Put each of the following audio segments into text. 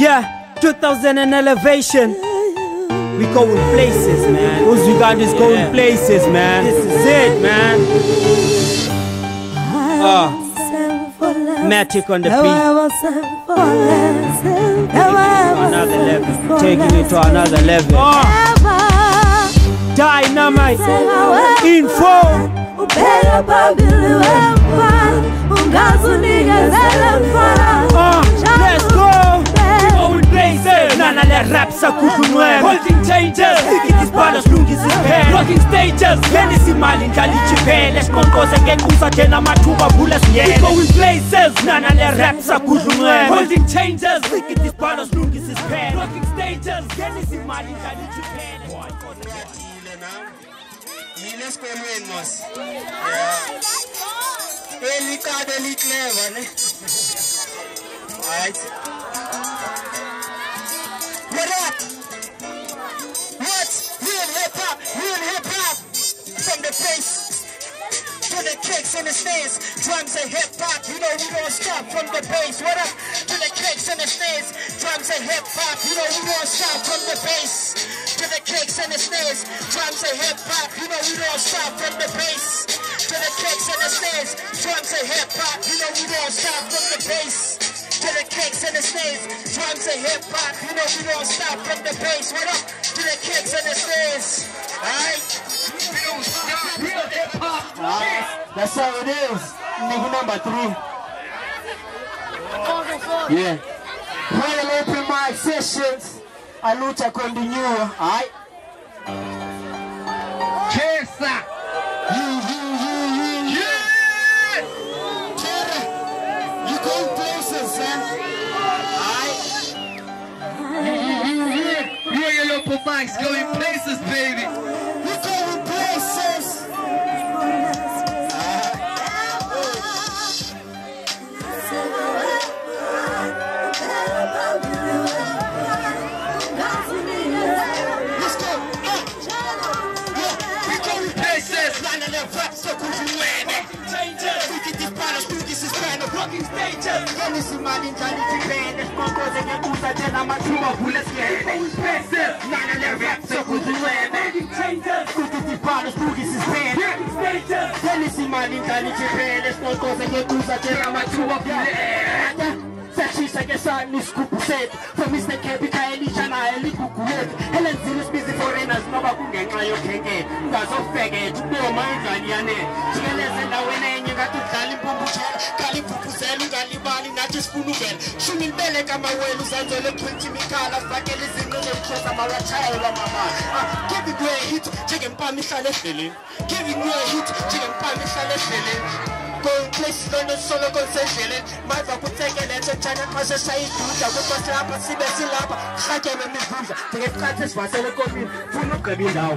Yeah, 2000 and elevation. We going places, man. Us Ugandans going places, man. This is it, man. Uh, Matic on the beat. Another level. Taking it to another level. Uh, dynamite. Info. Uphela phambili wemfa ungazunikezele mfana places. Nana le rap sakukhunwele. Holding changes. Ikithi isibhala silungisa isiphele. Rocking stages. Ngenisa imali ndlala ijiphele. Siqonqoze ngenqusa thena amathuba vula siyele. Going places. Nana le rap sakukhunwele. Holding changes. Ikithi isibhala silungisa isiphele. Rocking stages. Ngenisa imali ndlala ijiphele. ngiyadile nami yile esikolweni mos elikade likleva ne right what? Up what? Real hip hop real hip hop from the bass to the kicks and the snares drums and hip hop you know we don't stop from the bass. What up? To the kicks and the snares drums and hip hop you know we don't stop from the bass. To the kicks and the snares, drums and hip hop. You know we don't stop from the bass. To the kicks and the snares, drums and hip hop. You know we don't stop from the bass. Kicks and the snares, drums and hip hop. You know we don't stop from the bass. What up? To the kicks and the snares. Alright? That's how it is. Nigga number three. Yeah. Royal open mic sessions. Aluta continua. Alright? Mics going places, baby. You going places. Rocking stages. Yenisi mali njani kipende. Skonkoze ngekuza tena matuma vule siende. Places. None of them raps are good to win. We get these battles through this is kind of rocking stages. Yenisi mali njani kipende. Skonkoze ngekuza tena matuma vule. Sashisa ngesani scoop set For Mr. Kebi kaelisha naye ligugu lethu Helen zile foreigners noba kungenxa yokhenketho Ungazofeketha ukuboma ingane yanele Jikeleze endaweni enye ngathi udlala impumputshela Khala impumpuzela sifuna uvela Shumi libele kamawelu uzanzele 20 mikhala Fakele izinto zokuhlosa mawatshayelwa mamala Give it way hit njengempama ihlala ehleleni Give it way hit njengempama ihlala ehleleni Going places lona solo konsendleleni mava kuthekelethe njani xa sesayiduda kodwa silapha sibe silapha rhatyelwe imivundla njengesikhathi esivasele ekomini funa ugqiba indawo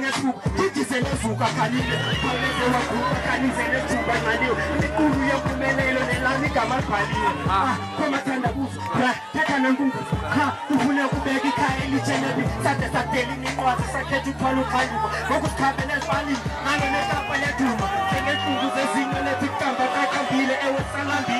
ngesuku ndidizele zuka khalile khawuleze waguqa khanizele juba nxaliwe liqulu yempumelelo nelami igama libhaliwe khomathandabuzo bra thetha nenkunguzo qha ufune ukubeka ikhaya elitshenebi sade sadela iminqwazi sakhetha uthwala ukhaluka ngokusikhabe nezipalini ngalo nekapa yeduma njengeentsuku zezinyo lethi kamba qaqambile ewe salambile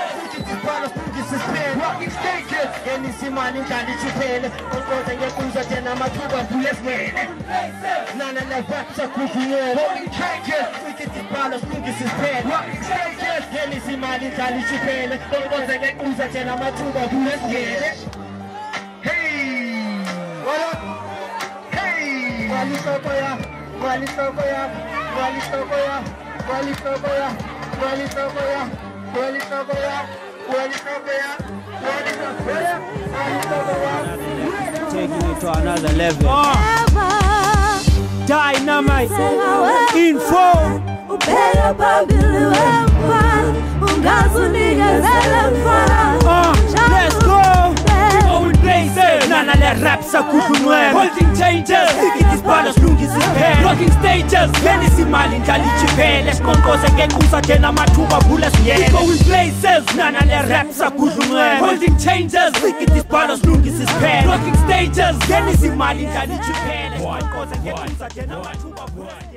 Hey, indlala ithiphele unqoza ngequza thena amathuba vula esimele nana lavathaguvunyela kwikidibalo. Taking it to another level. Oh. Dynamite. Info. Upendo pambili wempa oh, let's go. Always rap sakukunwe. Holding changes. imibhalo silungise isiphele rocking stages yenis imali ndlala ijiphele siqonqoze ngequsa thena amathuba vule siyelegoin places nana le-rap sagudla unxele. Holding changes sigidi isibhalo silungise isiphele rocking stages yenis imali ndlala ijiphele siqonqoze ngequsa thena amathuba vule